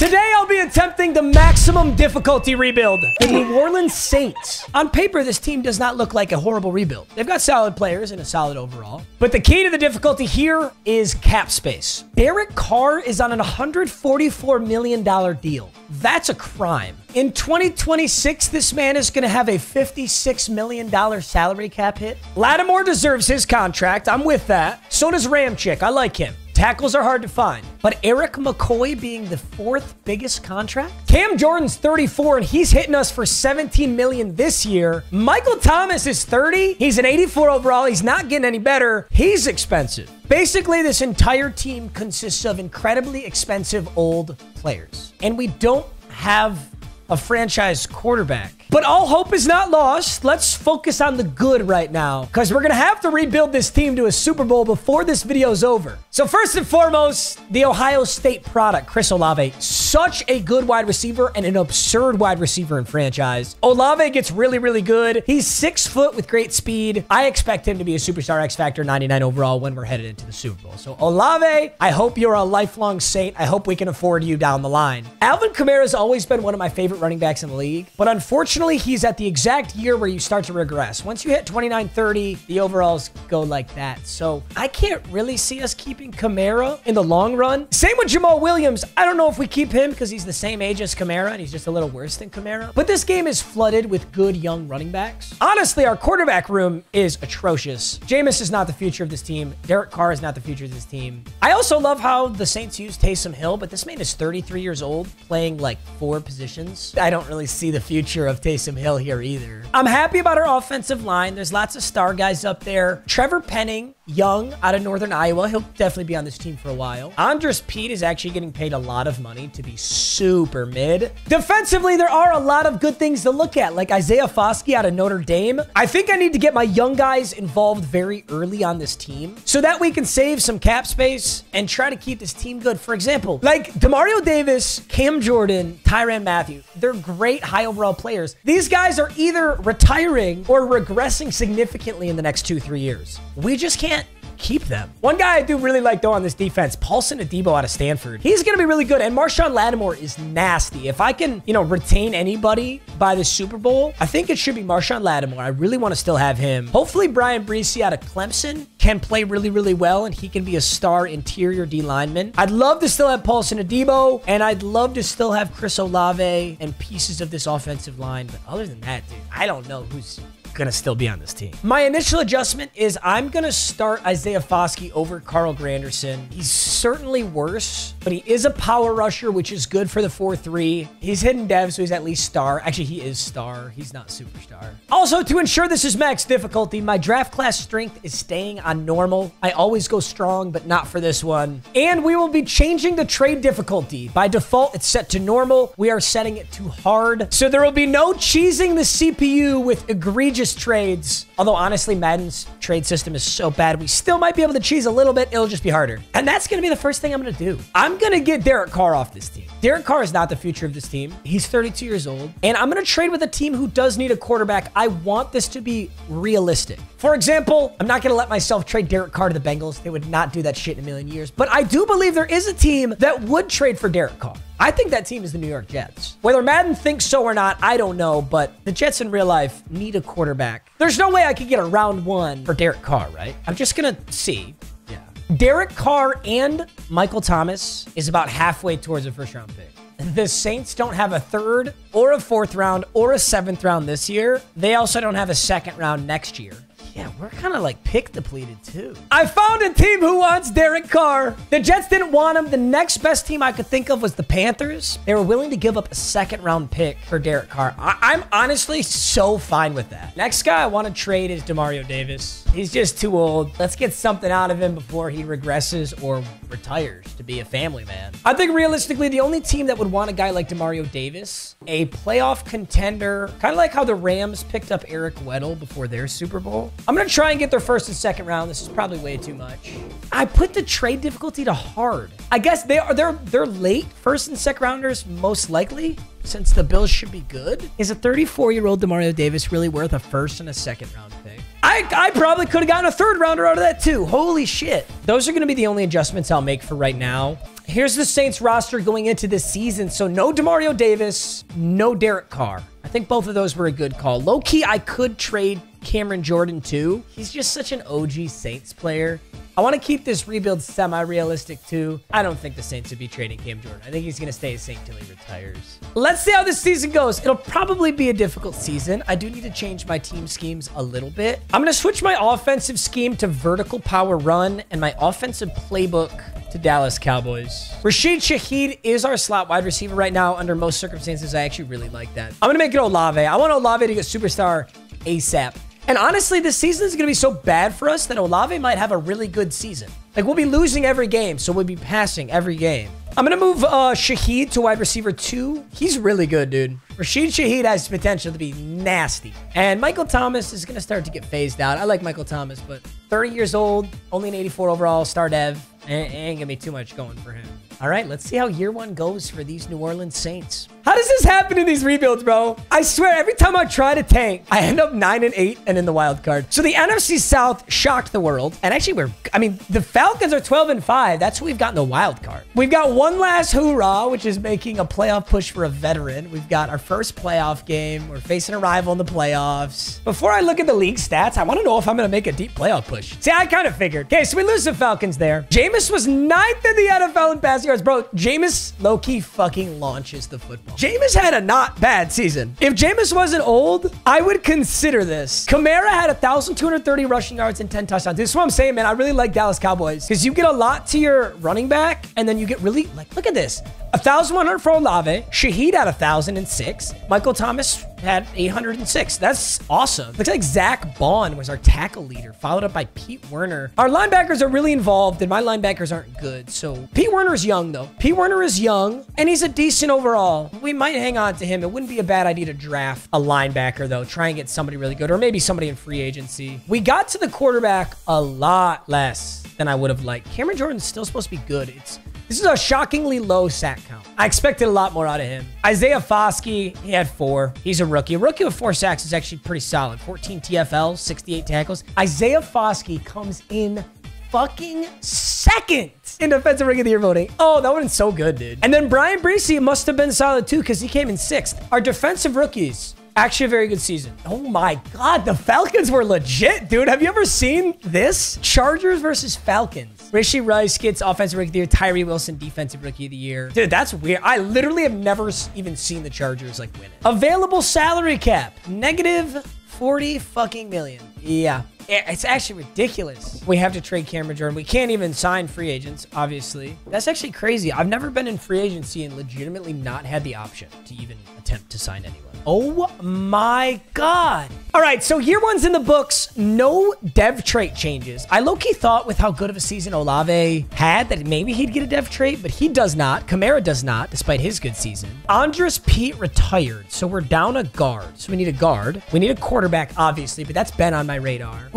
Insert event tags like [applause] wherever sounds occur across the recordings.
Today, I'll be attempting the maximum difficulty rebuild. The New Orleans Saints. On paper, this team does not look like a horrible rebuild. They've got solid players and a solid overall. But the key to the difficulty here is cap space. Derek Carr is on an $144 million deal. That's a crime. In 2026, this man is going to have a $56 million salary cap hit. Lattimore deserves his contract. I'm with that. So does Ramczyk. I like him. Tackles are hard to find. But Erik McCoy being the fourth biggest contract? Cam Jordan's 34 and he's hitting us for 17 million this year. Michael Thomas is 30. He's an 84 overall. He's not getting any better. He's expensive. Basically, this entire team consists of incredibly expensive old players. And we don't have a franchise quarterback. But all hope is not lost. Let's focus on the good right now because we're going to have to rebuild this team to a Super Bowl before this video is over. So first and foremost, the Ohio State product, Chris Olave. Such a good wide receiver and an absurd wide receiver in franchise. Olave gets really, really good. He's six foot with great speed. I expect him to be a superstar X Factor 99 overall when we're headed into the Super Bowl. So Olave, I hope you're a lifelong saint. I hope we can afford you down the line. Alvin Kamara has always been one of my favorite running backs in the league, but unfortunately, Unfortunately, he's at the exact year where you start to regress. Once you hit 29 30, the overalls go like that. So I can't really see us keeping Kamara in the long run. Same with Jamaal Williams. I don't know if we keep him because he's the same age as Kamara and he's just a little worse than Kamara. But this game is flooded with good young running backs. Honestly, our quarterback room is atrocious. Jameis is not the future of this team. Derek Carr is not the future of this team. I also love how the Saints use Taysom Hill, but this man is 33 years old, playing like four positions. I don't really see the future of Taysom Taysom Hill here either. I'm happy about our offensive line. There's lots of star guys up there. Trevor Penning, young out of Northern Iowa. He'll definitely be on this team for a while. Andrus Peat is actually getting paid a lot of money to be super mid. Defensively, there are a lot of good things to look at, like Isaiah Foskey out of Notre Dame. I think I need to get my young guys involved very early on this team so that we can save some cap space and try to keep this team good. For example, like Demario Davis, Cam Jordan, Tyrann Mathieu. They're great high overall players. These guys are either retiring or regressing significantly in the next two, three years. We just can't keep them. One guy I do really like, though, on this defense, Paulson Adebo out of Stanford. He's going to be really good. And Marshon Lattimore is nasty. If I can, you know, retain anybody by the Super Bowl, I think it should be Marshon Lattimore. I really want to still have him. Hopefully, Bryan Bresee out of Clemson can play really, really well, and he can be a star interior D lineman. I'd love to still have Paulson Adebo, and I'd love to still have Chris Olave and pieces of this offensive line. But other than that, dude, I don't know who's gonna still be on this team. My initial adjustment is I'm gonna start Isaiah Foskey over Carl Granderson. He's certainly worse, but he is a power rusher, which is good for the 4-3. He's hidden dev, so he's at least star. Actually, he is star. He's not superstar. Also, to ensure this is max difficulty, my draft class strength is staying on normal. I always go strong, but not for this one. And we will be changing the trade difficulty. By default, it's set to normal. We are setting it to hard. So there will be no cheesing the CPU with egregious egregious trades. Although honestly, Madden's trade system is so bad, we still might be able to cheese a little bit. It'll just be harder. And that's going to be the first thing I'm going to do. I'm going to get Derek Carr off this team. Derek Carr is not the future of this team. He's 32 years old. And I'm going to trade with a team who does need a quarterback. I want this to be realistic. For example, I'm not going to let myself trade Derek Carr to the Bengals. They would not do that shit in a million years. But I do believe there is a team that would trade for Derek Carr. I think that team is the New York Jets. Whether Madden thinks so or not, I don't know, but the Jets in real life need a quarterback. There's no way I could get a round one for Derek Carr, right? I'm just going to see. Yeah. Derek Carr and Michael Thomas is about halfway towards a first round pick. The Saints don't have a third or a fourth round or a seventh round this year. They also don't have a second round next year. Yeah, we're kind of like pick depleted too. I found a team who wants Derek Carr. The Jets didn't want him. The next best team I could think of was the Panthers. They were willing to give up a second round pick for Derek Carr. I- am honestly so fine with that. Next guy I want to trade is Demario Davis. He's just too old. Let's get something out of him before he regresses or retires to be a family man. I think realistically, the only team that would want a guy like Demario Davis, a playoff contender, kind of like how the Rams picked up Eric Weddle before their Super Bowl. I'm going to try and get their first and second round. This is probably way too much. I put the trade difficulty to hard. I guess they are they're they're late first and second rounders most likely since the Bills should be good. Is a 34-year-old Demario Davis really worth a first and a second round? I, I probably could have gotten a third rounder out of that too. Holy shit. Those are going to be the only adjustments I'll make for right now. Here's the Saints roster going into this season. So no Demario Davis, no Derek Carr. I think both of those were a good call. Low key, I could trade Cameron Jordan too. He's just such an OG Saints player. I want to keep this rebuild semi-realistic too. I don't think the Saints would be trading Cam Jordan. I think he's going to stay a Saint till he retires. Let's see how this season goes. It'll probably be a difficult season. I do need to change my team schemes a little bit. I'm going to switch my offensive scheme to vertical power run and my offensive playbook to Dallas Cowboys. Rashid Shaheed is our slot wide receiver right now. Under most circumstances, I actually really like that. I'm going to make it Olave. I want Olave to get superstar ASAP. And honestly, this season is going to be so bad for us that Olave might have a really good season. Like, we'll be losing every game, so we'll be passing every game. I'm going to move uh, Shaheed to wide receiver two. He's really good, dude. Rashid Shaheed has potential to be nasty. And Michael Thomas is going to start to get phased out. I like Michael Thomas, but 30 years old, only an 84 overall, star dev. Ain't going to be too much going for him. All right, let's see how year one goes for these New Orleans Saints. How does this happen in these rebuilds, bro? I swear, every time I try to tank, I end up 9 and 8 and in the wild card. So the NFC South shocked the world. And actually, we're, I mean, the Falcons are 12 and 5. That's what we've got in the wild card. We've got one last hoorah, which is making a playoff push for a veteran. We've got our first playoff game. We're facing a rival in the playoffs. Before I look at the league stats, I want to know if I'm going to make a deep playoff push. See, I kind of figured. Okay, so we lose the Falcons there. Jameis was ninth in the NFL in passing yards. Bro, Jameis low-key fucking launches the football. Jameis had a not bad season. If Jameis wasn't old, I would consider this. Kamara had 1,230 rushing yards and 10 touchdowns. This is what I'm saying, man. I really like Dallas Cowboys because you get a lot to your running back and then you get really, like, look at this. 1,100 for Olave. Shaheed had 1,006. Michael Thomas had 806. That's awesome. Looks like Zack Baun was our tackle leader, followed up by Pete Werner. Our linebackers are really involved, and my linebackers aren't good. So Pete Werner is young, though. Pete Werner is young, and he's a decent overall. We might hang on to him. It wouldn't be a bad idea to draft a linebacker, though. Try and get somebody really good, or maybe somebody in free agency. We got to the quarterback a lot less than I would have liked. Cameron Jordan's still supposed to be good. It's this is a shockingly low sack count. I expected a lot more out of him. Isaiah Foskey, he had four. He's a rookie. A rookie with four sacks is actually pretty solid. 14 TFL, 68 tackles. Isaiah Foskey comes in fucking second in defensive ring of the year voting. Oh, that have so good, dude. And then Bryan Bresee must have been solid too because he came in sixth. Our defensive rookies, Actually, a very good season. Oh my God, the Falcons were legit, dude. Have you ever seen this? Chargers versus Falcons. Rashee Rice gets offensive rookie of the year. Tyree Wilson, defensive rookie of the year. Dude, that's weird. I literally have never even seen the Chargers like win it. Available salary cap, negative 40 fucking million. Yeah. It's actually ridiculous. We have to trade Cameron Jordan. We can't even sign free agents, obviously. That's actually crazy. I've never been in free agency and legitimately not had the option to even attempt to sign anyone. Oh my God. All right, so year one's in the books. No dev trait changes. I low-key thought with how good of a season Olave had that maybe he'd get a dev trait, but he does not. Kamara does not, despite his good season. Andrus Peat retired, so we're down a guard. So we need a guard. We need a quarterback, obviously, but that's been on my radar.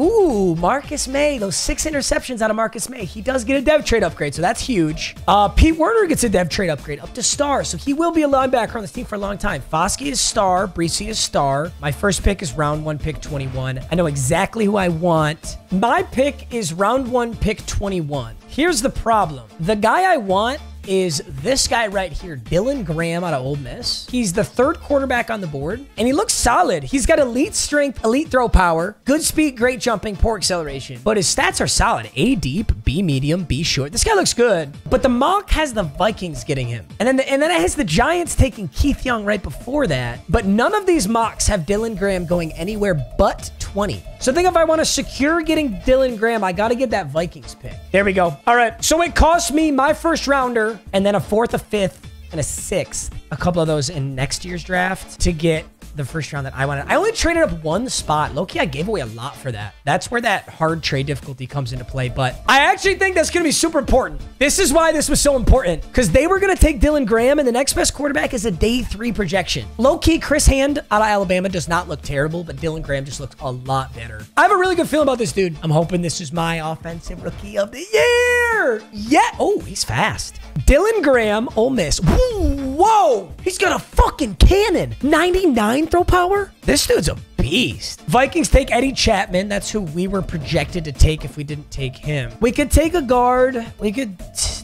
Marcus Maye. Those six interceptions out of Marcus Maye. He does get a dev trade upgrade, so that's huge. Uh, Pete Werner gets a dev trade upgrade up to star, so he will be a linebacker on this team for a long time. Foskey is star. Bresee is star. My first pick is round one, pick 21. I know exactly who I want. My pick is round one, pick 21. Here's the problem. The guy I want is this guy right here, Dylan Graham out of Ole Miss. He's the third quarterback on the board, and he looks solid. He's got elite strength, elite throw power, good speed, great jumping, poor acceleration. But his stats are solid. A deep, B medium, B short. This guy looks good. But the mock has the Vikings getting him. And then, the, and then it has the Giants taking Keith Young right before that. But none of these mocks have Dylan Graham going anywhere but 20. So think if I want to secure getting Dylan Graham, I got to get that Vikings pick. There we go. All right. So it cost me my first rounder and then a fourth, a fifth, and a sixth, a couple of those in next year's draft to get the first round that I wanted. I only traded up one spot. Loki, I gave away a lot for that. That's where that hard trade difficulty comes into play. But I actually think that's going to be super important. This is why this was so important because they were going to take Dylan Graham, and the next best quarterback is a day three projection. Low key, Chris Hand out of Alabama does not look terrible, but Dylan Graham just looks a lot better. I have a really good feeling about this dude. I'm hoping this is my offensive rookie of the year. Yeah. Oh, he's fast. Dylan Graham, Ole Miss. Whoa. Whoa! He's got a fucking cannon. 99 throw power? This dude's a beast. Vikings take Eddie Chapman. That's who we were projected to take if we didn't take him. We could take a guard. We could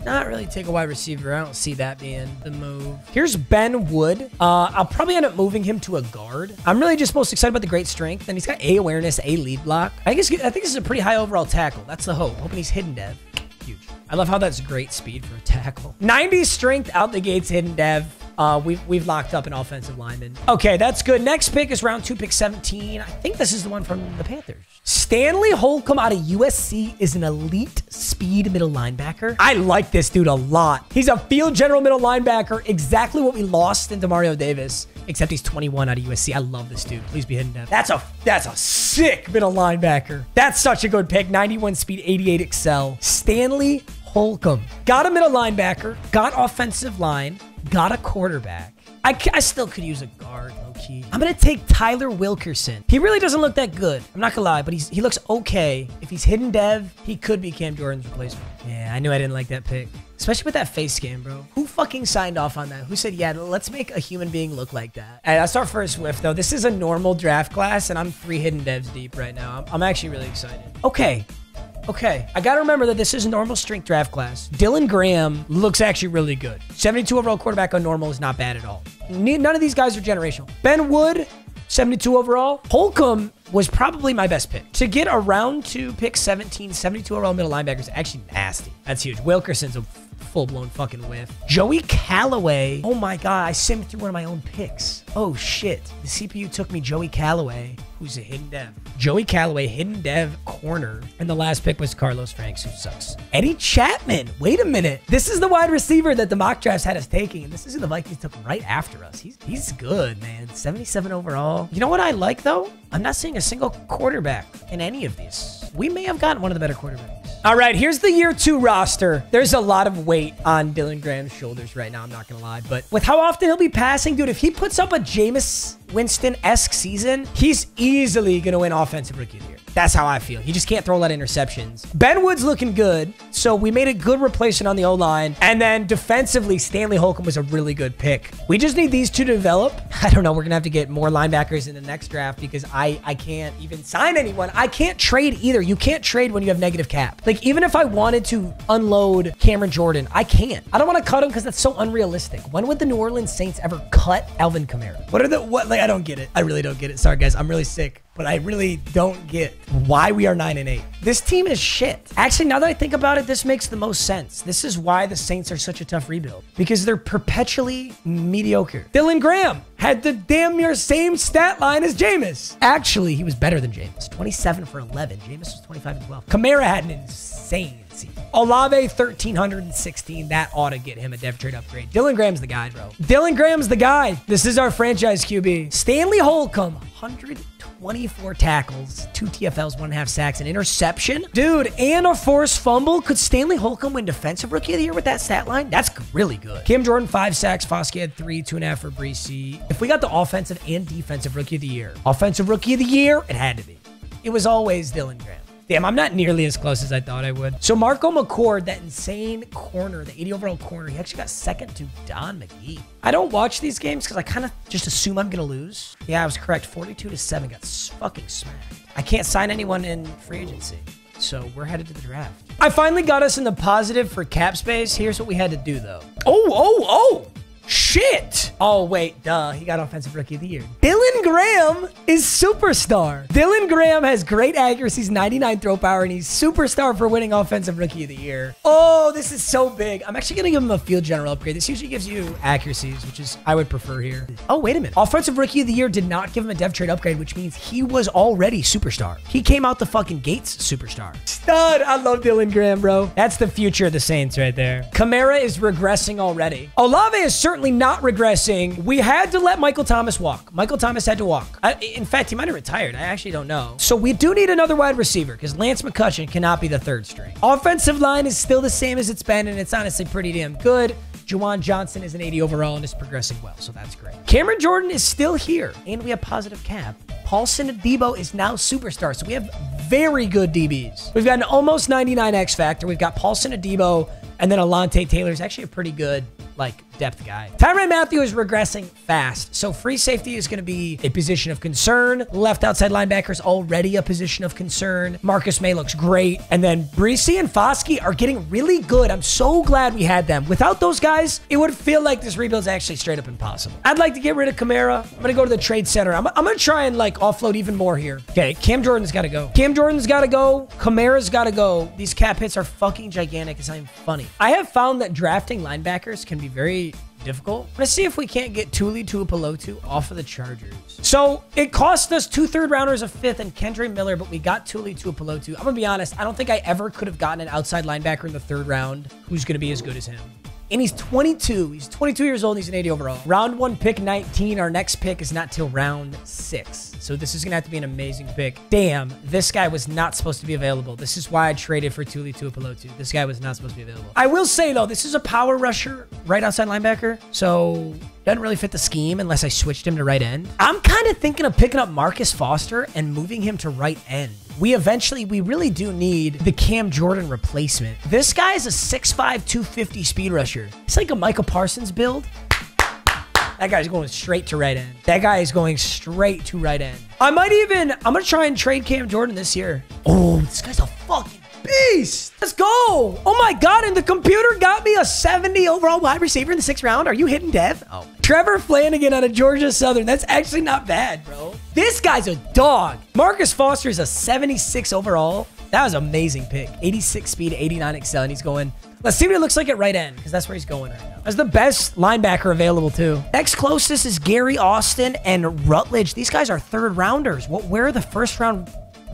not really take a wide receiver. I don't see that being the move. Here's Ben Wood. Uh, I'll probably end up moving him to a guard. I'm really just most excited about the great strength, and he's got A awareness, A lead block. I guess I think this is a pretty high overall tackle. That's the hope. Hoping he's hidden dev. Huge. I love how that's great speed for a tackle. [laughs] 90 strength out the gates, hidden dev. Uh, we've, we've locked up an offensive lineman. Okay, that's good. Next pick is round two, pick 17. I think this is the one from the Panthers. Stanley Holcomb out of USC is an elite speed middle linebacker. I like this dude a lot. He's a field general middle linebacker, exactly what we lost in Demario Davis, except he's 21 out of USC. I love this dude. Please be hidden down. That's a that's a sick middle linebacker. That's such a good pick. 91 speed, 88 excel. Stanley Holcomb. Got a middle linebacker, got offensive line, got a quarterback. I, I still could use a guard, low key. I'm gonna take Tyler Wilkerson. He really doesn't look that good. I'm not gonna lie, but he's he looks okay. If he's hidden dev, he could be Cam Jordan's replacement. Yeah, I knew I didn't like that pick. Especially with that face scan, bro. Who fucking signed off on that? Who said, yeah, let's make a human being look like that? And I start first whiff, though. This is a normal draft class, and I'm three hidden devs deep right now. I'm, I'm actually really excited. Okay, Okay, I gotta remember that this is a normal strength draft class. Dylan Graham looks actually really good. 72 overall quarterback on normal is not bad at all. None of these guys are generational. Ben Wood, 72 overall. Holcomb was probably my best pick. To get around to pick 17, 72 overall middle linebacker is actually nasty. That's huge. Wilkerson's a full-blown fucking whiff. Joey Callaway. Oh my god, I simmed through one of my own picks. Oh shit. The CPU took me Joey Callaway, who's a hidden dev. Joey Callaway, hidden dev corner. And the last pick was Carlos Franks, who sucks. Eddie Chapman. Wait a minute. This is the wide receiver that the mock drafts had us taking. And this is who the Vikings took right after us. He's, he's good, man. 77 overall. You know what I like, though? I'm not seeing a single quarterback in any of these. We may have gotten one of the better quarterbacks. All right, here's the year two roster. There's a lot of weight on Dylan Graham's shoulders right now, I'm not going to lie. But with how often he'll be passing, dude, if he puts up a Jameis Winston-esque season, he's easily going to win Offensive Rookie of the Year. That's how I feel. He just can't throw a lot of interceptions. Ben Wood's looking good, so we made a good replacement on the O-line. And then defensively, Stanley Holcomb was a really good pick. We just need these two to develop. [laughs] I don't know. We're going to have to get more linebackers in the next draft because I, I can't even sign anyone. I can't trade either. You can't trade when you have negative cap. Like, even if I wanted to unload Cameron Jordan, I can't. I don't want to cut him because that's so unrealistic. When would the New Orleans Saints ever cut Alvin Kamara? What are the, what, like, I don't get it. I really don't get it. Sorry, guys. I'm really sick but I really don't get why we are 9 and 8. This team is shit. Actually, now that I think about it, this makes the most sense. This is why the Saints are such a tough rebuild because they're perpetually mediocre. Dylan Graham had the damn near same stat line as Jameis. Actually, he was better than Jameis. 27 for 11. Jameis was 25 and 12. Kamara had an insane Olave 1316. That ought to get him a dev trade upgrade. Dylan Graham's the guy, bro. Dylan Graham's the guy. This is our franchise QB. Stanley Holcomb, 124 tackles, two TFLs, one and a half sacks, an interception. Dude, and a forced fumble. Could Stanley Holcomb win Defensive Rookie of the Year with that stat line? That's really good. Cam Jordan, five sacks. Foskey had three, two and a half for Bresee. If we got the offensive and defensive Rookie of the Year, offensive Rookie of the Year, it had to be. It was always Dylan Graham. Damn, I'm not nearly as close as I thought I would. So Marco McCord, that insane corner, the 80 overall corner, he actually got second to Don McGee. I don't watch these games because I kind of just assume I'm going to lose. Yeah, I was correct. 42 to 7 got fucking smacked. I can't sign anyone in free agency. So we're headed to the draft. I finally got us in the positive for cap space. Here's what we had to do though. Oh, oh, oh! Shit! Oh, wait, duh. He got Offensive Rookie of the Year. Dylan Graham is superstar. Dylan Graham has great accuracy, 99 throw power, and he's superstar for winning Offensive Rookie of the Year. Oh, this is so big. I'm actually going to give him a field general upgrade. This usually gives you accuracies, which is I would prefer here. Oh, wait a minute. Offensive Rookie of the Year did not give him a dev trade upgrade, which means he was already superstar. He came out the fucking gates superstar. Stud. I love Dylan Graham, bro. That's the future of the Saints right there. Kamara is regressing already. Olave is certainly certainly not regressing. We had to let Michael Thomas walk. Michael Thomas had to walk. I, in fact, he might have retired. I actually don't know. So we do need another wide receiver because Lance McCutcheon cannot be the third string. Offensive line is still the same as it's been, and it's honestly pretty damn good. Juwan Johnson is an 80 overall and is progressing well, so that's great. Cameron Jordan is still here, and we have positive cap. Paulson Adebo is now superstar, so we have very good DBs. We've got an almost 99 X factor. We've got Paulson Adebo, and then Alontae Taylor is actually a pretty good like depth guy. Tyrann Mathieu is regressing fast, so free safety is going to be a position of concern. Left outside linebacker is already a position of concern. Marcus Maye looks great, and then Bresee and Foskey are getting really good. I'm so glad we had them. Without those guys, it would feel like this rebuild's actually straight up impossible. I'd like to get rid of Kamara. I'm going to go to the trade center. I'm, I'm going to try and like offload even more here. Okay, Cam Jordan's got to go. Cam Jordan's got to go. Kamara's got to go. These cap hits are fucking gigantic. It's not even funny. I have found that drafting linebackers can be very difficult. Let's see if we can't get Tuli Tuipulotu off of the Chargers. So it cost us two third rounders, a fifth, and Kendre Miller, but we got Tuli Tuipulotu. I'm gonna be honest, I don't think I ever could have gotten an outside linebacker in the third round who's gonna be as good as him and he's 22. He's 22 years old. And he's an 80 overall. Round one, pick 19. Our next pick is not till round six. So this is going to have to be an amazing pick. Damn, this guy was not supposed to be available. This is why I traded for Tuli Tuipulotu. This guy was not supposed to be available. I will say, though, this is a power rusher, right outside linebacker. So doesn't really fit the scheme unless I switched him to right end. I'm kind of thinking of picking up Marcus Foster and moving him to right end we eventually, we really do need the Cam Jordan replacement. This guy is a 6'5", 250 speed rusher. It's like a Michael Parsons build. That guy's going straight to right end. That guy is going straight to right end. I might even, I'm going to try and trade Cam Jordan this year. Oh, this guy's a fucking beast. Let's go. Oh my God. And the computer got me a 70 overall wide receiver in the sixth round. Are you hitting Dev? Oh. Trevor Flanagan out of Georgia Southern. That's actually not bad, bro. This guy's a dog. Marcus Foster is a 76 overall. That was an amazing pick. 86 speed, 89 excel, and he's going. Let's see what it looks like at right end, because that's where he's going right now. That's the best linebacker available, too. Next closest is Gary Austin and Rutledge. These guys are third rounders. What? Where are the first round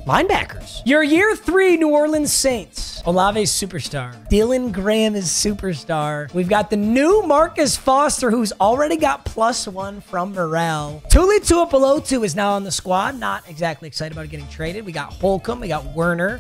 linebackers. Your year three New Orleans Saints. Olave superstar. Dylan Graham is superstar. We've got the new Marcus Foster, who's already got plus one from Morel. Tuli Tuipulotu is now on the squad. Not exactly excited about getting traded. We got Holcomb. We got Werner.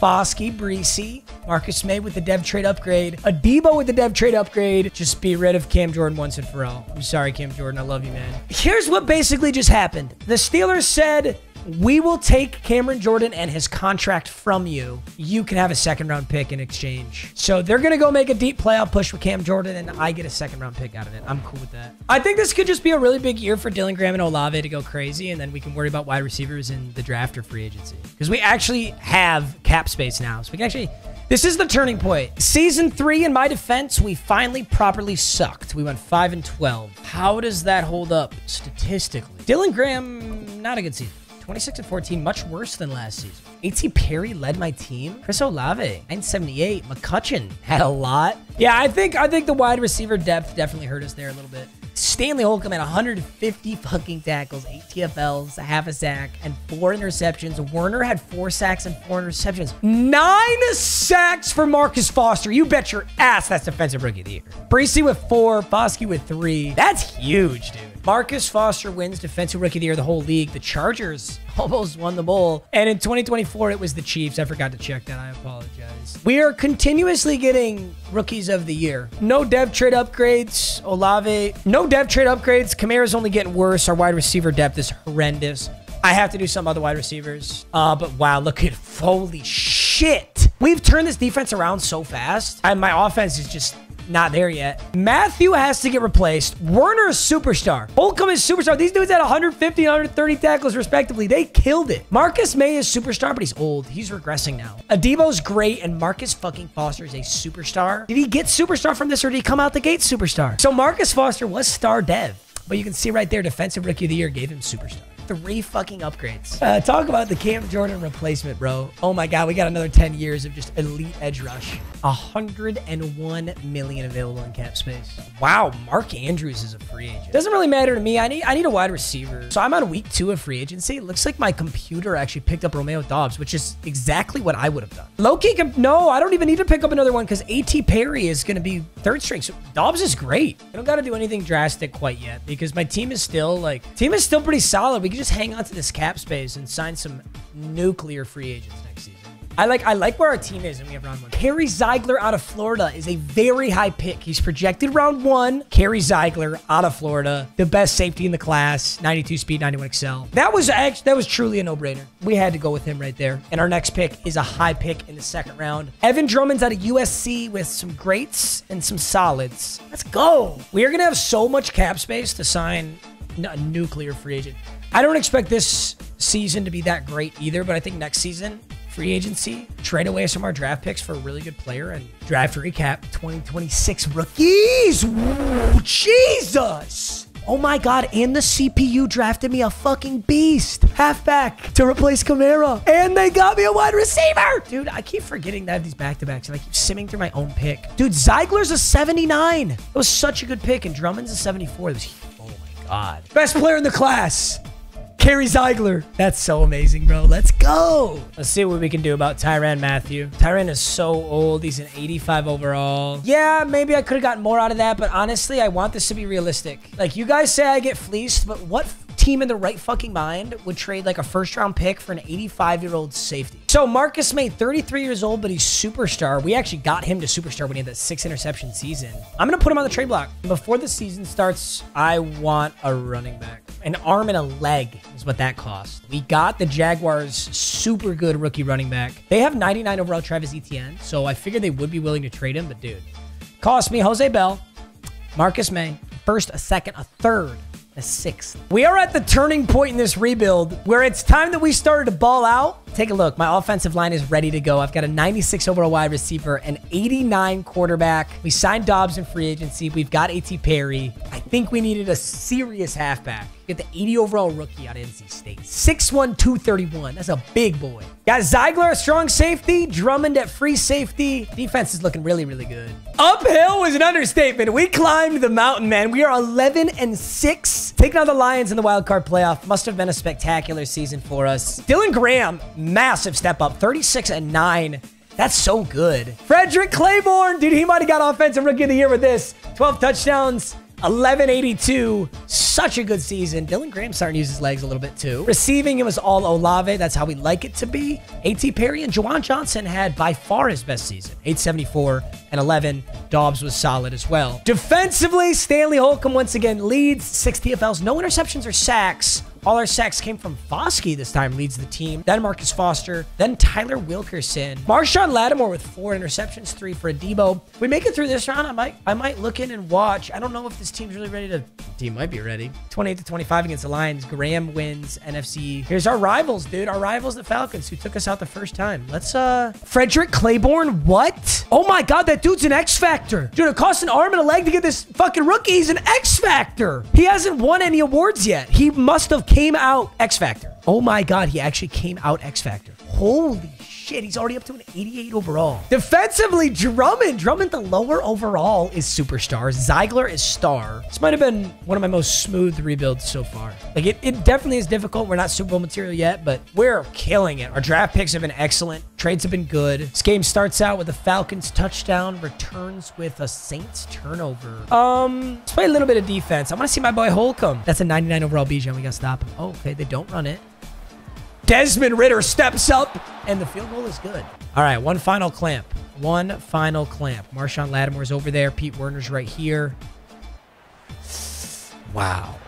Foskey, Bresee, Marcus Maye with the dev trade upgrade, Adebo with the dev trade upgrade. Just be rid of Cam Jordan once and for all. I'm sorry, Cam Jordan. I love you, man. Here's what basically just happened. The Steelers said we will take Cameron Jordan and his contract from you. You can have a second round pick in exchange. So they're going to go make a deep playoff push with Cam Jordan, and I get a second round pick out of it. I'm cool with that. I think this could just be a really big year for Dylan Graham and Olave to go crazy, and then we can worry about wide receivers in the draft or free agency. Because we actually have cap space now. So we can actually. This is the turning point. Season three, in my defense, we finally properly sucked. We went 5 and 12. How does that hold up statistically? Dylan Graham, not a good season. 26 and 14, much worse than last season. A.T. Perry led my team. Chris Olave, 978. McCutcheon had a lot. Yeah, I think I think the wide receiver depth definitely hurt us there a little bit. Stanley Holcomb had 150 fucking tackles, eight TFLs, a half a sack, and four interceptions. Werner had four sacks and four interceptions. Nine sacks for Marcus Foster. You bet your ass that's defensive rookie of the year. Bresee with four, Foskey with three. That's huge, dude. Marcus Foster wins Defensive Rookie of the Year, the whole league. The Chargers [laughs] almost won the bowl. And in 2024, it was the Chiefs. I forgot to check that. I apologize. We are continuously getting Rookies of the Year. No dev trade upgrades. Olave. No dev trade upgrades. Kamara's only getting worse. Our wide receiver depth is horrendous. I have to do some other wide receivers. Uh, but wow, look at holy shit. We've turned this defense around so fast. And my offense is just not there yet. Mathieu has to get replaced. Werner is superstar. Holcomb is superstar. These dudes had 150, 130 tackles respectively. They killed it. Marcus Maye is superstar, but he's old. He's regressing now. Adebo's great, and Marcus fucking Foster is a superstar. Did he get superstar from this, or did he come out the gate superstar? So Marcus Foster was star dev, but you can see right there, defensive rookie of the year gave him superstar three fucking upgrades. Uh, talk about the Cam Jordan replacement, bro. Oh my God, we got another 10 years of just elite edge rush. 101 million available in cap space. Wow, Mark Andrews is a free agent. Doesn't really matter to me. I need I need a wide receiver. So I'm on week two of free agency. It looks like my computer actually picked up Romeo Doubs, which is exactly what I would have done. Loki, no, I don't even need to pick up another one because A.T. Perry is going to be third string. So Doubs is great. I don't got to do anything drastic quite yet because my team is still like, team is still pretty solid. We can just hang on to this cap space and sign some nuclear free agents next season. I like I like where our team is, and we have round one. Kerry Zeigler out of Florida is a very high pick. He's projected round one. Kerry Zeigler out of Florida, the best safety in the class, 92 speed, 91 excel. That was actually that was truly a no-brainer. We had to go with him right there. And our next pick is a high pick in the second round. Evan Drummond's out of USC with some greats and some solids. Let's go. We are gonna have so much cap space to sign a nuclear free agent. I don't expect this season to be that great either, but I think next season, free agency, trade away some of our draft picks for a really good player and draft recap 2026 rookies. Ooh, Jesus. Oh my God, and the CPU drafted me a fucking beast. Halfback to replace Kamara. And they got me a wide receiver. Dude, I keep forgetting to have these back-to-backs, and I keep simming through my own pick. Dude, Zeigler's a 79. It was such a good pick, and Drummond's a 74. It was, oh my God. Best player in the class. Kerry Zeigler. That's so amazing, bro. Let's go. Let's see what we can do about Tyrann Mathieu. Tyrann is so old. He's an 85 overall. Yeah, maybe I could have gotten more out of that, but honestly, I want this to be realistic. Like, you guys say I get fleeced, but what team in the right fucking mind would trade like a first round pick for an 85 year old safety. So Marcus Maye, 33 years old, but he's superstar. We actually got him to superstar when he had that six interception season. I'm going to put him on the trade block. Before the season starts, I want a running back. An arm and a leg is what that cost. We got the Jaguars super good rookie running back. They have 99 overall Travis Etienne, so I figured they would be willing to trade him, but dude, cost me Jose Bell, Marcus Maye, first, a second, a third, a sixth. We are at the turning point in this rebuild where it's time that we started to ball out. Take a look. My offensive line is ready to go. I've got a 96 overall wide receiver, an 89 quarterback. We signed Doubs in free agency. We've got A.T. Perry. I think we needed a serious halfback. Get the 80 overall rookie out of NC State. 6'1", 231. That's a big boy. Got Zeigler at strong safety. Drummond at free safety. Defense is looking really, really good. Uphill was an understatement. We climbed the mountain, man. We are 11 and 6. Taking on the Lions in the wild card playoff. Must have been a spectacular season for us. Dylan Graham, massive step up. 36 and 9. That's so good. Frederick Claiborne, dude, he might have got offensive rookie of the year with this. 12 touchdowns. 1182. Such a good season. Dylan Graham starting to use his legs a little bit too. Receiving, it was all Olave. That's how we like it to be. A.T. Perry and Juwan Johnson had by far his best season. 874 and 11. Doubs was solid as well. Defensively, Stanley Holcomb once again leads. Six TFLs, no interceptions or sacks. All our sacks came from Foskey this time, leads the team. Then Marcus Foster. Then Tyler Wilkerson. Marshon Lattimore with four interceptions, three for Adebo. We make it through this round, I might I might look in and watch. I don't know if this team's really ready to... Team might be ready. 28 to 25 against the Lions. Graham wins NFC. Here's our rivals, dude. Our rivals, the Falcons, who took us out the first time. Let's, uh... Frederick Claiborne, what? Oh my god, that dude's an X Factor. Dude, it costs an arm and a leg to get this fucking rookie. He's an X Factor. He hasn't won any awards yet. He must have came out X Factor. Oh my God, he actually came out X Factor. Holy shit, he's already up to an 88 overall. Defensively, Drummond. Drummond, the lower overall, is superstar. Zeigler is star. This might have been one of my most smooth rebuilds so far. Like, it, it definitely is difficult. We're not Super Bowl material yet, but we're killing it. Our draft picks have been excellent. Trades have been good. This game starts out with a Falcons touchdown, returns with a Saints turnover. Um, let's play a little bit of defense. I want to see my boy Holcomb. That's a 99 overall Bijan. We got to stop him. Oh, okay, they don't run it. Desmond Ridder steps up, and the field goal is good. All right, one final clamp. One final clamp. Marshon Lattimore's over there. Pete Werner's right here. Wow.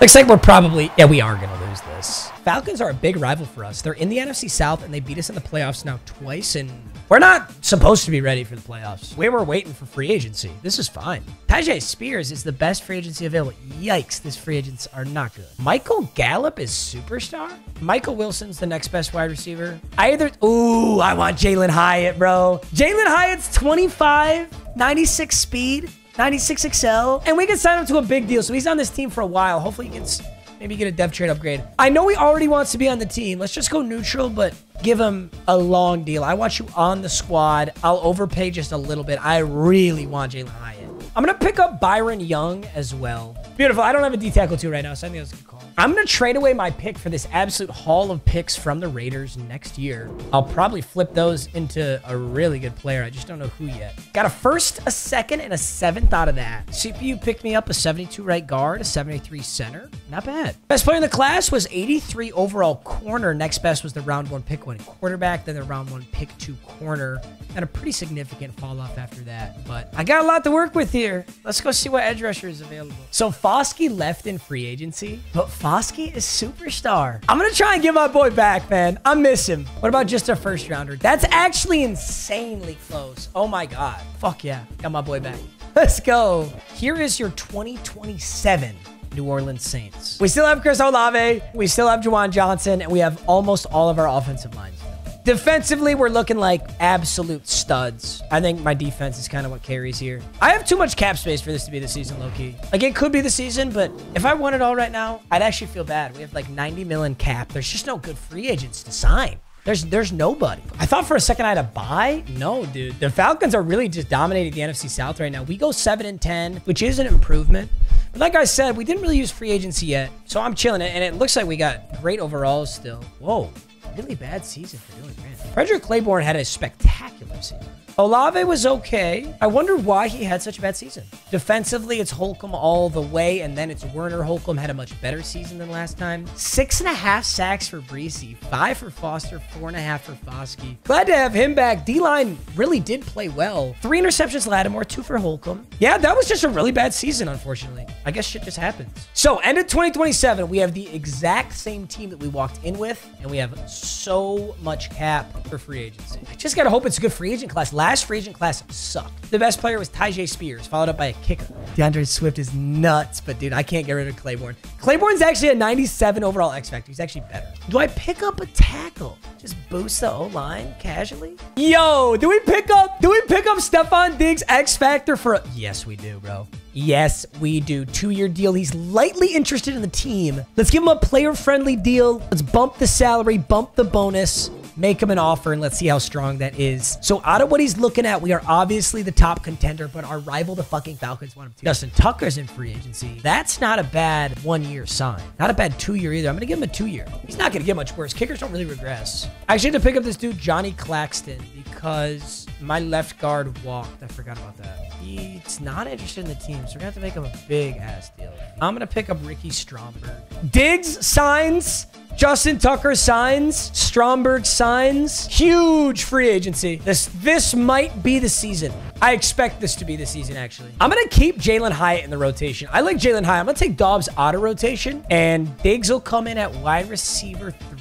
Looks like we're probably... Yeah, we are going to lose this. Falcons are a big rival for us. They're in the NFC South, and they beat us in the playoffs now twice, and we're not supposed to be ready for the playoffs. We were waiting for free agency. This is fine. Tyjae Spears is the best free agency available. Yikes, these free agents are not good. Michael Gallup is superstar? Michael Wilson's the next best wide receiver. I either... Ooh, I want Jalin Hyatt, bro. Jalin Hyatt's 25, 96 speed. 96 XL, and we can sign him to a big deal. So he's on this team for a while. Hopefully he gets maybe get a dev trade upgrade. I know he already wants to be on the team. Let's just go neutral, but give him a long deal. I want you on the squad. I'll overpay just a little bit. I really want Jalin Hyatt. I'm going to pick up Byron Young as well. Beautiful. I don't have a D tackle too right now, so I think that's a good call. I'm going to trade away my pick for this absolute haul of picks from the Raiders next year. I'll probably flip those into a really good player. I just don't know who yet. Got a first, a second, and a seventh out of that. CPU picked me up a 72 right guard, a 73 center. Not bad. Best player in the class was 83 overall corner. Next best was the round one pick one quarterback, then the round one pick two corner. And a pretty significant fall off after that. But I got a lot to work with here. Let's go see what edge rusher is available. So Foskey left in free agency, but Foskey is superstar. I'm going to try and get my boy back, man. I miss him. What about just a first rounder? That's actually insanely close. Oh my God. Fuck yeah. Got my boy back. Let's go. Here is your 2027 New Orleans Saints. We still have Chris Olave. We still have Juwan Johnson. And we have almost all of our offensive lines. Defensively, we're looking like absolute studs. I think my defense is kind of what carries here. I have too much cap space for this to be the season, low-key. Like, it could be the season, but if I won it all right now, I'd actually feel bad. We have like 90 million cap. There's just no good free agents to sign. There's there's nobody. I thought for a second I had to buy. No, dude. The Falcons are really just dominating the NFC South right now. We go 7 and 10, which is an improvement. But like I said, we didn't really use free agency yet. So I'm chilling it, and it looks like we got great overalls still. Whoa really bad season for Dylan Graham. Frederick Claiborne had a spectacular season. Olave was okay. I wonder why he had such a bad season. Defensively, it's Holcomb all the way, and then it's Werner. Holcomb had a much better season than last time. Six and a half sacks for Bresee, five for Foster, four and a half for Foskey. Glad to have him back. D-line really did play well. Three interceptions Lattimore, two for Holcomb. Yeah, that was just a really bad season, unfortunately. I guess shit just happens. So, end of 2027, we have the exact same team that we walked in with, and we have so much cap for free agency. I just gotta hope it's a good free agent class last free agent class sucked. The best player was Tyjae Spears, followed up by a kicker. D'Andre Swift is nuts, but dude, I can't get rid of Claiborne. Claiborne's actually a 97 overall X Factor. He's actually better. Do I pick up a tackle? Just boost the O-line casually? Yo, do we pick up, do we pick up Stefon Diggs X Factor for a, yes, we do, bro. Yes, we do. Two-year deal. He's lightly interested in the team. Let's give him a player-friendly deal. Let's bump the salary, bump the bonus make him an offer and let's see how strong that is. So out of what he's looking at, we are obviously the top contender, but our rival, the fucking Falcons, want him to. Justin Tucker's in free agency. That's not a bad one-year sign. Not a bad two-year either. I'm going to give him a two-year. He's not going to get much worse. Kickers don't really regress. I actually had to pick up this dude, Johnny Claxton, because my left guard walked. I forgot about that. He's not interested in the team, so we're going to have to make him a big-ass deal. I'm going to pick up Ricky Stromberg. Diggs signs Justin Tucker signs. Stromberg signs. Huge free agency. This this might be the season. I expect this to be the season, actually. I'm going to keep Jalin Hyatt in the rotation. I like Jalin Hyatt. I'm going to take Doubs out of rotation, and Diggs will come in at wide receiver three.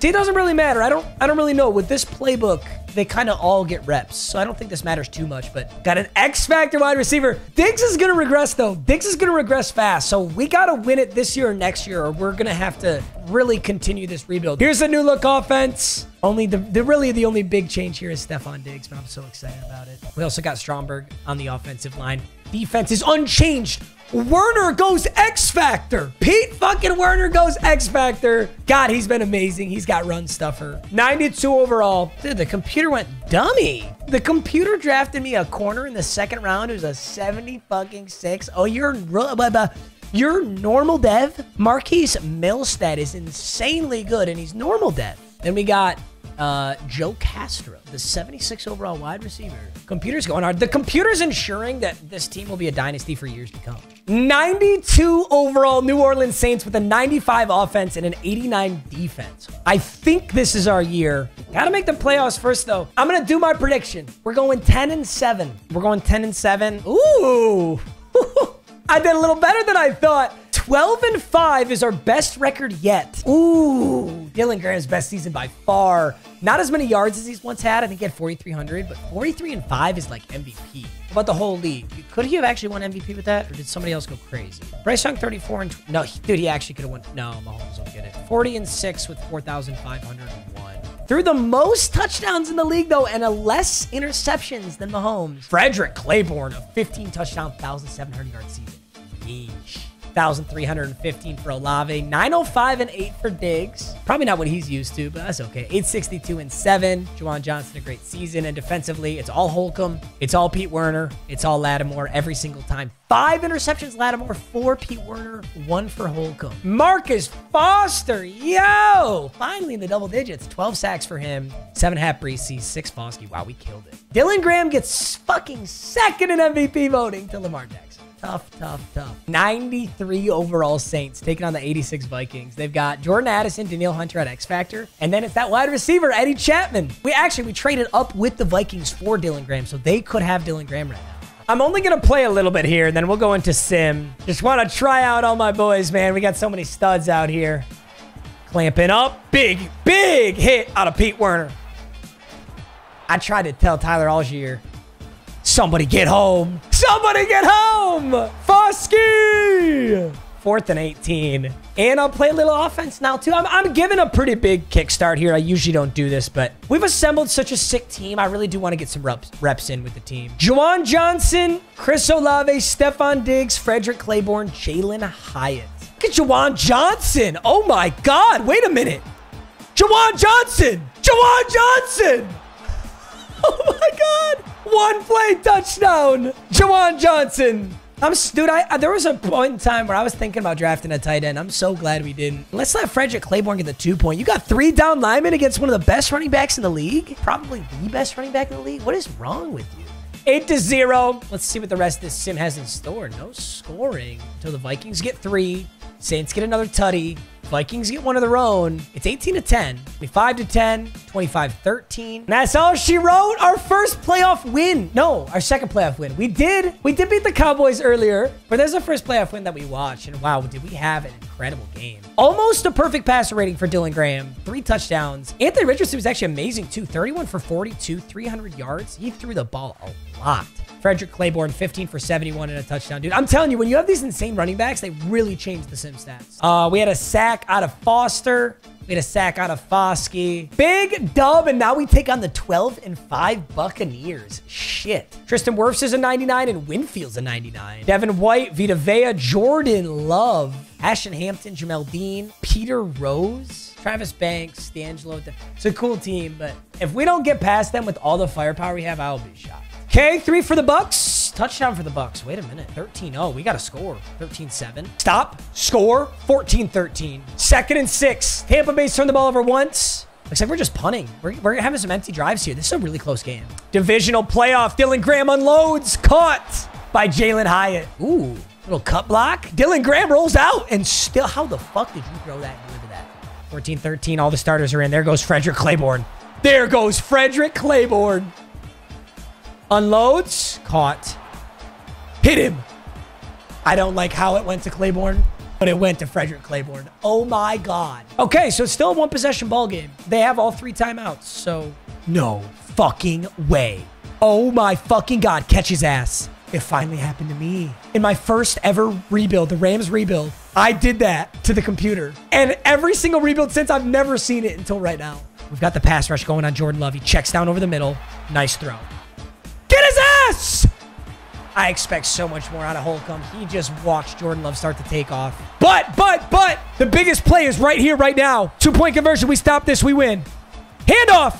See, it doesn't really matter. I don't I don't really know. With this playbook, they kind of all get reps. So I don't think this matters too much, but got an X Factor wide receiver. Diggs is going to regress, though. Diggs is going to regress fast. So we got to win it this year or next year, or we're going to have to really continue this rebuild. Here's a new look offense. Only the, the really the only big change here is Stefon Diggs, but I'm so excited about it. We also got Stromberg on the offensive line. Defense is unchanged. Werner goes X Factor. Pete fucking Werner goes X Factor. God, he's been amazing. He's got run stuffer. 92 overall. Dude, the computer went dummy. The computer drafted me a corner in the second round who's a 70 fucking six. Oh, you're your normal dev. Marquise Milstead is insanely good, and he's normal dev. Then we got uh, Joe Castro, the 76 overall wide receiver. Computer's going hard. The computer's ensuring that this team will be a dynasty for years to come. 92 overall New Orleans Saints with a 95 offense and an 89 defense. I think this is our year. Gotta make the playoffs first, though. I'm gonna do my prediction. We're going 10 and 7. We're going 10 and 7. Ooh. [laughs] I did a little better than I thought. 12 and 5 is our best record yet. Ooh, Dylan Graham's best season by far. Not as many yards as he's once had. I think he had 4,300, but 43 and 5 is like MVP. About the whole league. Could he have actually won MVP with that, or did somebody else go crazy? Bryce Young 34 and no, dude, he actually could have won. No, Mahomes will get it. 40 and 6 with 4,501. Threw the most touchdowns in the league, though, and a less interceptions than Mahomes. Frederick Claiborne, a 15 touchdown, 1,700 yard season. Yeesh. 1,315 for Olave, 905 and 8 for Diggs. Probably not what he's used to, but that's okay. 862 and 7. Juwan Johnson, a great season. And defensively, it's all Holcomb, it's all Pete Werner, it's all Lattimore every single time. Five interceptions, Lattimore, four Pete Werner, one for Holcomb. Marcus Foster, yo! Finally in the double digits. 12 sacks for him, seven half Bresee, six Foskey. Wow, we killed it. Dylan Graham gets fucking second in MVP voting to Lamar Jackson. Tough, tough, tough. 93 overall Saints taking on the 86 Vikings. They've got Jordan Addison, Danielle Hunter at X Factor, and then it's that wide receiver, Eddie Chapman. We actually, we traded up with the Vikings for Dylan Graham, so they could have Dylan Graham right now. I'm only going to play a little bit here, and then we'll go into sim. Just want to try out all my boys, man. We got so many studs out here. Clamping up. Big, big hit out of Pete Werner. I tried to tell Tyler Allgeier, somebody get home. Somebody get home. Foskey. Fourth and 18. And I'll play a little offense now, too. I'm, I'm giving a pretty big kickstart here. I usually don't do this, but we've assembled such a sick team. I really do want to get some reps, reps in with the team. Juwan Johnson, Chris Olave, Stefon Diggs, Frederick Claiborne, Jalin Hyatt. Look at Juwan Johnson. Oh, my God. Wait a minute. Juwan Johnson. Juwan Johnson. [laughs] Oh, my God. One play touchdown. Juwan Johnson. I'm dude. I there was a point in time where I was thinking about drafting a tight end. I'm so glad we didn't. Let's let Frederick Claiborne get the two point. You got three down linemen against one of the best running backs in the league, probably the best running back in the league. What is wrong with you? Eight to zero. Let's see what the rest of this sim has in store. No scoring until the Vikings get three. Saints get another tutty. Vikings get one of their own. It's 18 to 10, 25 to 10, 25 13. And That's all she wrote. Our first playoff win. No, our second playoff win. We did we did beat the Cowboys earlier, but there's the first playoff win that we watched. And wow, did we have an incredible game. Almost a perfect passer rating for Dylan Graham. Three touchdowns. Anthony Richardson was actually amazing too. 31 for 42, 300 yards. He threw the ball a lot. Frederick Claiborne, 15 for 71 and a touchdown. Dude, I'm telling you, when you have these insane running backs, they really change the sim stats. Uh, we had a sack out of Foster. We had a sack out of Foskey. Big dub, and now we take on the 12 and 5 Buccaneers. Shit. Tristan Wirfs is a 99 and Winfield's a 99. Devin White, Vita Vea, Jordan Love, Ashton Hampton, Jamel Dean, Peter Rose, Travis Banks, D'Angelo. It's a cool team, but if we don't get past them with all the firepower we have, I'll be shocked. Okay, three for the Bucks. Touchdown for the Bucks. Wait a minute. 13-0. We got to score. 13-7. Stop. Score. 14-13. Second and six. Tampa Bay's turned the ball over once. Looks like we're just punting. We're, we're having some empty drives here. This is a really close game. Divisional playoff. Dylan Graham unloads. Caught by Jalin Hyatt. Ooh, little cut block. Dylan Graham rolls out and still, how the fuck did you throw that into that? 14-13. All the starters are in. There goes Frederick Claiborne. There goes Frederick Claiborne. Unloads. Caught. Hit him. I don't like how it went to Claiborne, but it went to Frederick Claiborne. Oh my God. Okay, so it's still a one possession ball game. They have all three timeouts, so no fucking way. Oh my fucking God. Catch his ass. It finally happened to me. In my first ever rebuild, the Rams rebuild, I did that to the computer. And every single rebuild since, I've never seen it until right now. We've got the pass rush going on Jordan Love. He checks down over the middle. Nice throw. Get his ass! I expect so much more out of Holcomb. He just watched Jordan Love start to take off. But, but, but, the biggest play is right here, right now. Two-point conversion. We stop this. We win. Handoff.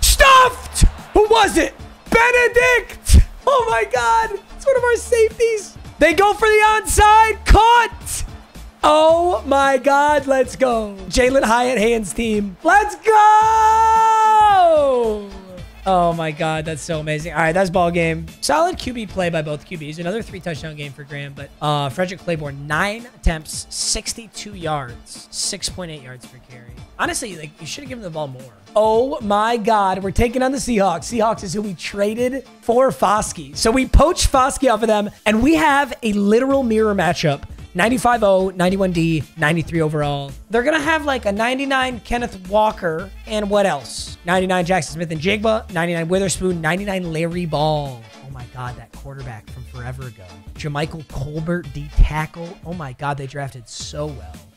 Stuffed. Who was it? Benedict. Oh, my God. It's one of our safeties. They go for the onside. Caught. Oh, my God. Let's go. Jalin Hyatt hands team. Let's go. Oh my God, that's so amazing. All right, that's ball game. Solid QB play by both QBs. Another three touchdown game for Graham, but uh, Frederick Claiborne, nine attempts, 62 yards, 6.8 yards per carry. Honestly, like you should have given the ball more. Oh my God, we're taking on the Seahawks. Seahawks is who we traded for Foskey. So we poached Foskey off of them, and we have a literal mirror matchup 95-0, 91D, 93 overall. They're going to have like a 99 Kenneth Walker and what else? 99 Jackson Smith-Njigba, 99 Witherspoon, 99 Larry Ball. Oh my God, that quarterback from forever ago. JaMychal Colbert, D tackle. Oh my God, they drafted so well.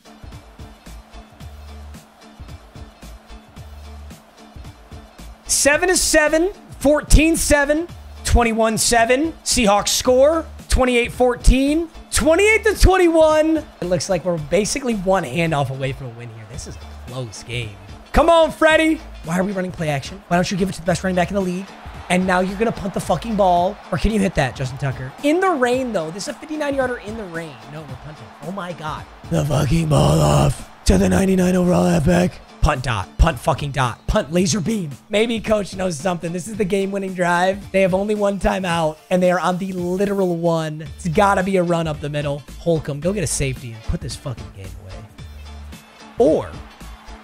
Seven to seven, 14 7, 21 7. Seahawks score 28 14. 28 to 21. It looks like we're basically one handoff away from a win here. This is a close game. Come on, Freddie. Why are we running play action? Why don't you give it to the best running back in the league? And now you're going to punt the fucking ball. Or can you hit that, Justin Tucker? In the rain, though. This is a 59-yarder in the rain. No, we're punting. Oh, my God. The fucking ball off to the 99 overall halfback. Punt dot. Punt fucking dot. Punt laser beam. Maybe coach knows something. This is the game-winning drive. They have only one timeout, and they are on the literal one. It's got to be a run up the middle. Holcomb, go get a safety and put this fucking game away. Or,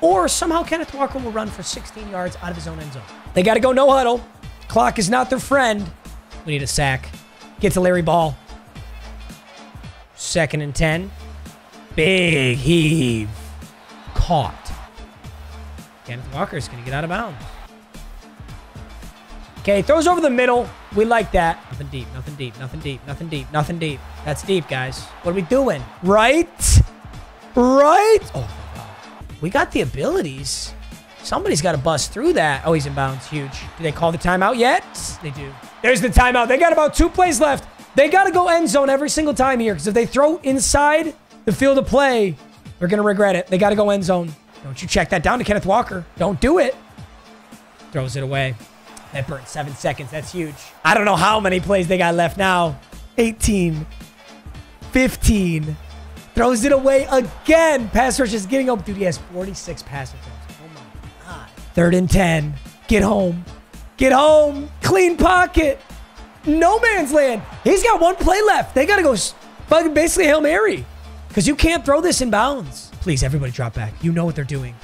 or somehow Kenneth Walker will run for 16 yards out of his own end zone. They got to go no huddle. Clock is not their friend. We need a sack. Get to Larry Ball. Second and 10. Big heave. Caught. Kenneth Walker is going to get out of bounds. Okay, throws over the middle. We like that. Nothing deep, nothing deep, nothing deep, nothing deep, nothing deep. That's deep, guys. What are we doing? Right? Right? Oh, my God. We got the abilities. Somebody's got to bust through that. Oh, he's in bounds. Huge. Do they call the timeout yet? They do. There's the timeout. They got about two plays left. They got to go end zone every single time here because if they throw inside the field of play, they're going to regret it. They got to go end zone. Don't you check that down to Kenneth Walker. Don't do it. Throws it away. That burnt seven seconds. That's huge. I don't know how many plays they got left now. 18. 15. Throws it away again. Pass rush is getting up. Dude, he has 46 pass attempts. Oh Third and 10. Get home. Get home. Clean pocket. No man's land. He's got one play left. They got to go basically Hail Mary because you can't throw this in bounds. Please, everybody drop back. You know what they're doing.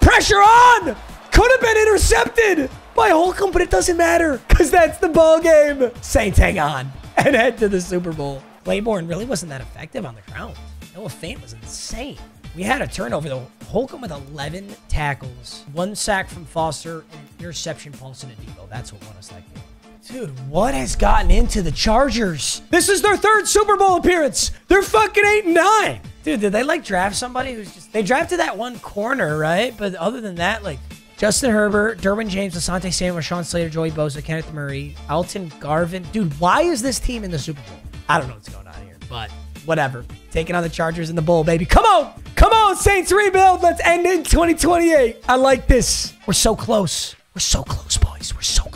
Pressure on. Could have been intercepted by Holcomb, but it doesn't matter because that's the ball game. Saints hang on and head to the Super Bowl. Claiborne really wasn't that effective on the ground. Noah Fant was insane. We had a turnover though. Holcomb with 11 tackles, one sack from Foster, and an interception Paulson Adebo. That's what won us that game. Dude, what has gotten into the Chargers? This is their third Super Bowl appearance. They're fucking eight and nine. Dude, did they like draft somebody who's just they drafted that one corner, right? But other than that, like Justin Herbert, Derwin James, Asante Samuel, Sean Slater, Joey Bosa, Kenneth Murray, Alton Garvin. Dude, why is this team in the Super Bowl? I don't know what's going on here, but whatever. Taking on the Chargers in the bowl, baby. Come on! Come on, Saints rebuild. Let's end in 2028. I like this. We're so close. We're so close, boys. We're so close.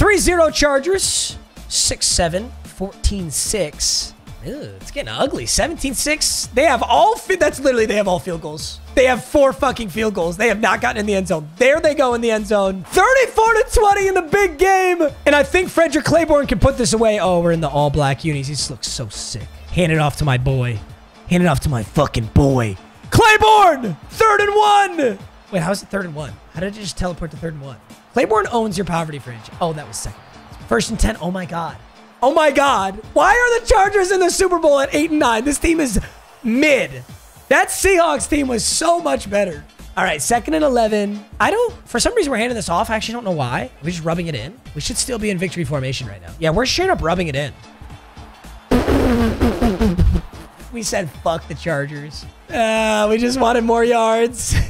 We're right there. 3-0 Chargers. 6-7. 14-6. it's getting ugly. 17-6. They have all, that's literally, they have all field goals. They have four fucking field goals. They have not gotten in the end zone. There they go in the end zone. 34 to 20 in the big game. And I think Frederick Claiborne can put this away. Oh, we're in the all black unis. He just looks so sick. Hand it off to my boy. Hand it off to my fucking boy. Claiborne! Third and one! Wait, how is it third and one? How did it just teleport to third and one? Claiborne owns your poverty fringe. Oh, that was second. First and 10. Oh my God. Oh my God. Why are the Chargers in the Super Bowl at 8 and 9? This team is mid. That Seahawks team was so much better. All right, second and 11. I don't, for some reason, we're handing this off. I actually don't know why. We're just rubbing it in. We should still be in victory formation right now. Yeah, we're straight up rubbing it in. [laughs] we said fuck the Chargers. Uh, we just wanted more yards. [laughs]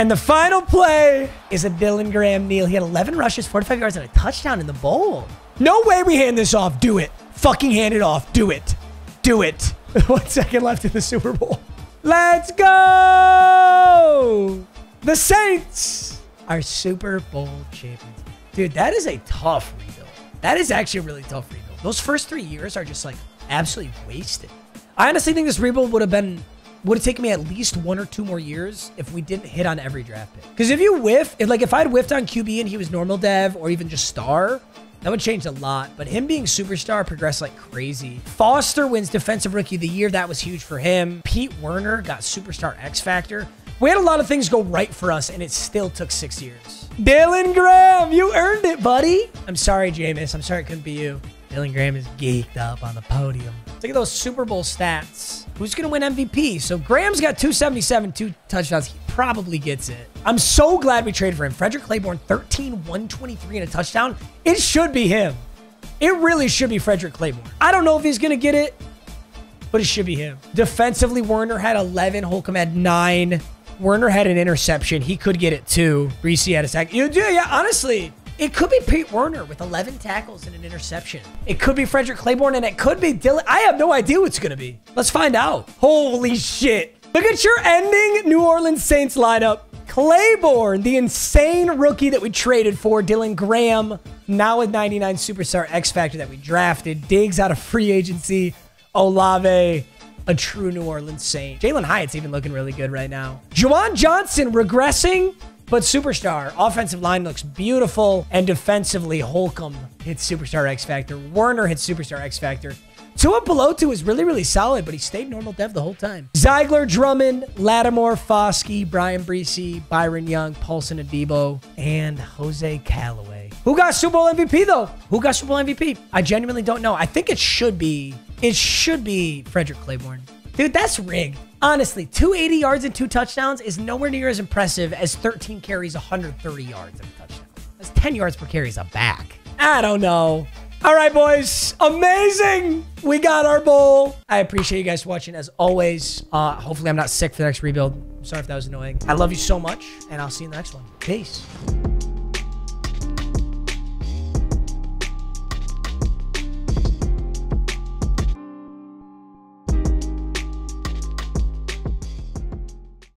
and the final play is a Dylan Graham kneel. He had 11 rushes, 45 yards, and a touchdown in the bowl. No way we hand this off. Do it. Fucking hand it off. Do it. Do it. [laughs] One second left in the Super Bowl. Let's go! The Saints are Super Bowl champions. Dude, that is a tough rebuild. That is actually a really tough rebuild. Those first three years are just like absolutely wasted. I honestly think this rebuild would have been would have taken me at least one or two more years if we didn't hit on every draft pick. Because if you whiff, if like if I'd whiffed on QB and he was normal dev or even just star, that would change a lot. But him being superstar progressed like crazy. Foster wins defensive rookie of the year. That was huge for him. Pete Werner got superstar X Factor. We had a lot of things go right for us, and it still took six years. Dylan Graham, you earned it, buddy. I'm sorry, Jameis. I'm sorry it couldn't be you. Dylan Graham is geeked up on the podium. Look at those Super Bowl stats. Who's going to win MVP? So Graham's got 277, two touchdowns. He probably gets it. I'm so glad we traded for him. Frederick Claiborne, 13, 123 and a touchdown. It should be him. It really should be Frederick Claiborne. I don't know if he's going to get it, but it should be him. Defensively, Werner had 11. Holcomb had 9. Werner had an interception. He could get it too. Reese had a sack. You do, yeah, honestly, It could be Pete Werner with 11 tackles and an interception. It could be Frederick Claiborne, and it could be Dylan. I have no idea what's going to be. Let's find out. Holy shit. Look at your ending New Orleans Saints lineup. Claiborne, the insane rookie that we traded for, Dylan Graham, now with 99 superstar X Factor that we drafted, Diggs out of free agency, Olave, a true New Orleans Saint. Jalin Hyatt's even looking really good right now. Juwan Johnson regressing, but superstar. Offensive line looks beautiful, and defensively, Holcomb hits superstar X Factor. Werner hits superstar X Factor. Tua Pelotu is really, really solid, but he stayed normal dev the whole time. Zeigler, Drummond, Lattimore, Foskey, Bryan Bresee, Byron Young, Paulson Adebo, and Jose Callaway. Who got Super Bowl MVP though? Who got Super Bowl MVP? I genuinely don't know. I think it should be, it should be Frederick Claiborne. Dude, that's rigged. Honestly, 280 yards and two touchdowns is nowhere near as impressive as 13 carries, 130 yards and a touchdown. That's 10 yards per carry is a back. I don't know. All right, boys. Amazing. We got our bowl. I appreciate you guys watching as always. Uh, hopefully, I'm not sick for the next rebuild. sorry if that was annoying. I love you so much, and I'll see you in the next one. Peace.